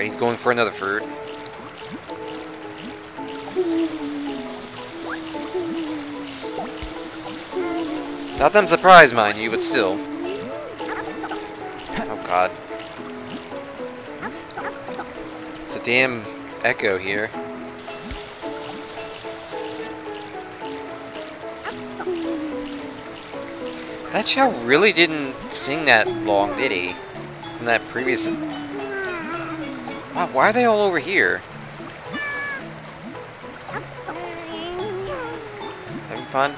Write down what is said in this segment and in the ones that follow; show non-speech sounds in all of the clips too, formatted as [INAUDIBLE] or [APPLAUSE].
He's going for another fruit. Not that I'm surprised, mind you, but still. Oh god. It's a damn echo here. That Chao really didn't sing that long, did he? From that previous... Why are they all over here? Having fun?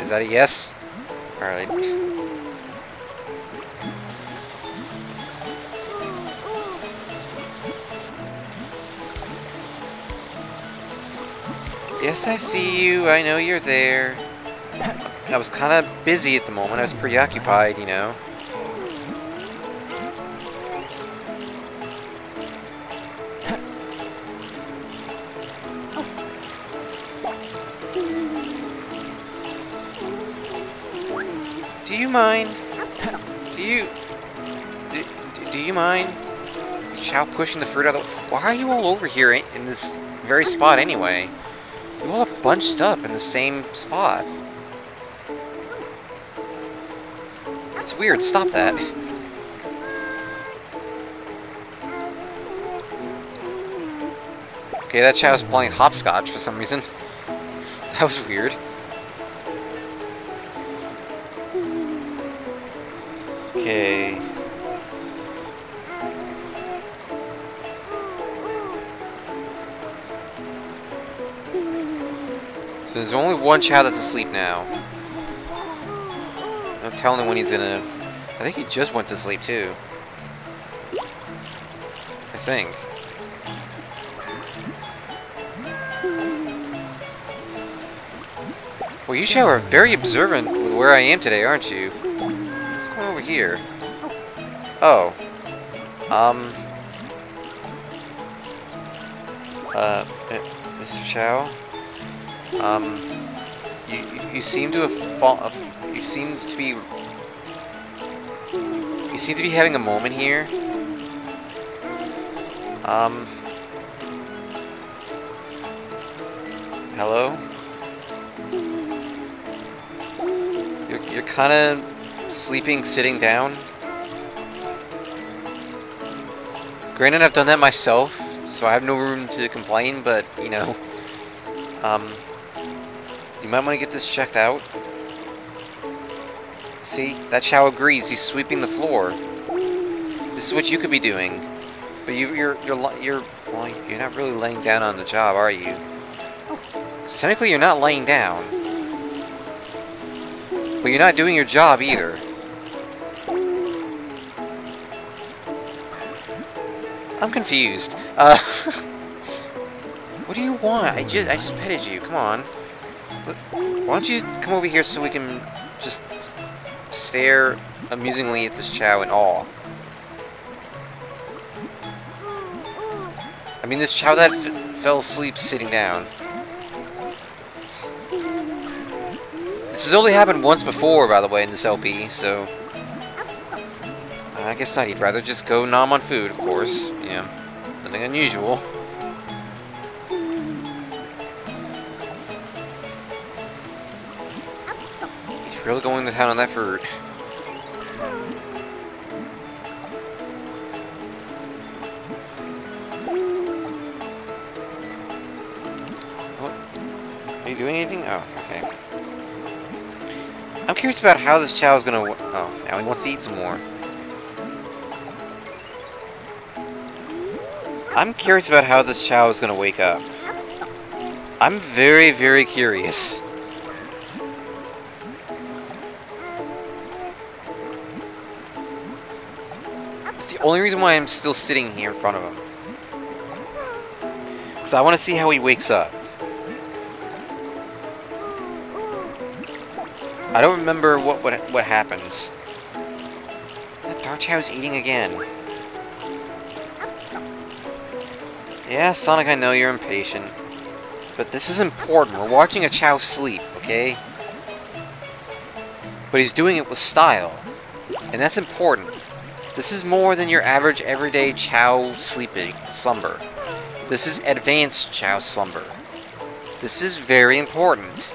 Is that a yes? Alright. Yes, I see you. I know you're there. I was kind of busy at the moment. I was preoccupied, you know. Do you mind? Do you... Do, do you mind? Chao pushing the fruit out of the... Why are you all over here in this very spot anyway? You all are bunched up in the same spot. It's weird, stop that. Okay, that Chao's playing hopscotch for some reason. [LAUGHS] That was weird. Okay. So there's only one child that's asleep now. No telling him when he's gonna... I think he just went to sleep too. I think. Well, you Chao are very observant with where I am today, aren't you? Here? Oh. Um. Uh, Mr. Chao? Um, you, you seem to have fall, you seem to be, you seem to be having a moment here. Um, hello? You're, you're kind of sleeping sitting down? Granted, I've done that myself, so I have no room to complain, but, you know, um, you might want to get this checked out. See, that Chao agrees. He's sweeping the floor. This is what you could be doing, but you, you're you're you're well, you're not really laying down on the job, are you? Technically, you're not laying down, but you're not doing your job either. I'm confused. Uh, [LAUGHS] what do you want? I just I just petted you. Come on. Why don't you come over here so we can just stare amusingly at this Chao in awe? I mean, this Chao that fell asleep sitting down. This has only happened once before, by the way, in this LP, so... I guess not. He'd rather just go nom on food, of course. Yeah, nothing unusual. He's really going to town on that fruit. What? Are you doing anything? Oh, okay. I'm curious about how this child is gonna... Oh, now he wants to eat some more. I'm curious about how this Chao is gonna wake up. I'm very, very curious. It's the only reason why I'm still sitting here in front of him. Because I want to see how he wakes up. I don't remember what what, what happens. That Dark Chao's eating again. Yeah, Sonic, I know you're impatient. But this is important. We're watching a Chao sleep, okay? But he's doing it with style. And that's important. This is more than your average everyday chao sleeping slumber. This is advanced chao slumber. This is very important.